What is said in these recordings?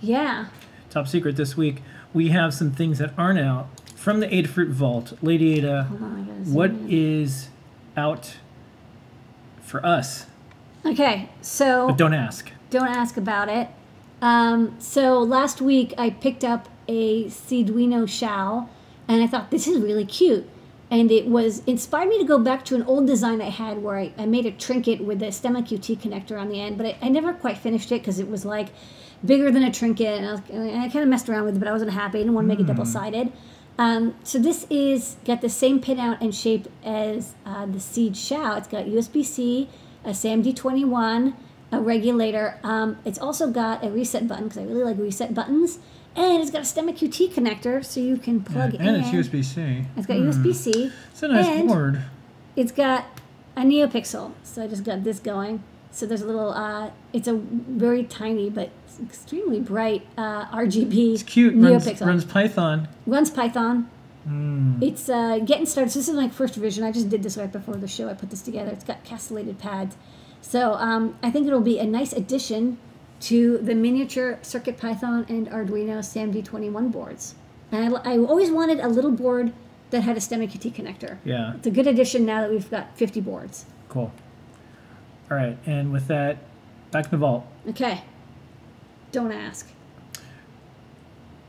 Yeah. Top secret this week. We have some things that aren't out from the Adafruit Vault. Lady Ada, on, I gotta zoom what is out for us? Okay, so But don't ask. don't ask about it. Um, so last week I picked up a Seeeduino XIAO, and I thought this is really cute. And it was inspired me to go back to an old design I had where I, I made a trinket with the Stemma QT connector on the end, but I, I never quite finished it because it was like bigger than a trinket, and I, was, and I kind of messed around with it, but I wasn't happy. I didn't want to make it double sided. Um, so this is got the same pinout and shape as uh, the Seeed XIAO. It's got USB-C, a SAMD21, a regulator. Um, it's also got a reset button because I really like reset buttons, and it's got a Stemma QT connector so you can plug and in. it's USB C. It's got USB-C. It's a nice and board. It's got a NeoPixel, so I just got this going. So there's a little. Uh, it's a very tiny but extremely bright uh, RGB It's cute. Runs, NeoPixel. runs Python. Runs Python. Mm. It's uh, getting started. So this is my first revision. I just did this right before the show. I put this together. It's got castellated pads. So um, I think it'll be a nice addition to the miniature Circuit Python and Arduino SAMD21 boards. And I, I always wanted a little board that had a STEMMA QT connector. Yeah, It's a good addition now that we've got 50 boards. cool. All right, and with that, back in the vault. Okay. Don't ask.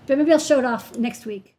But maybe I'll show it off next week.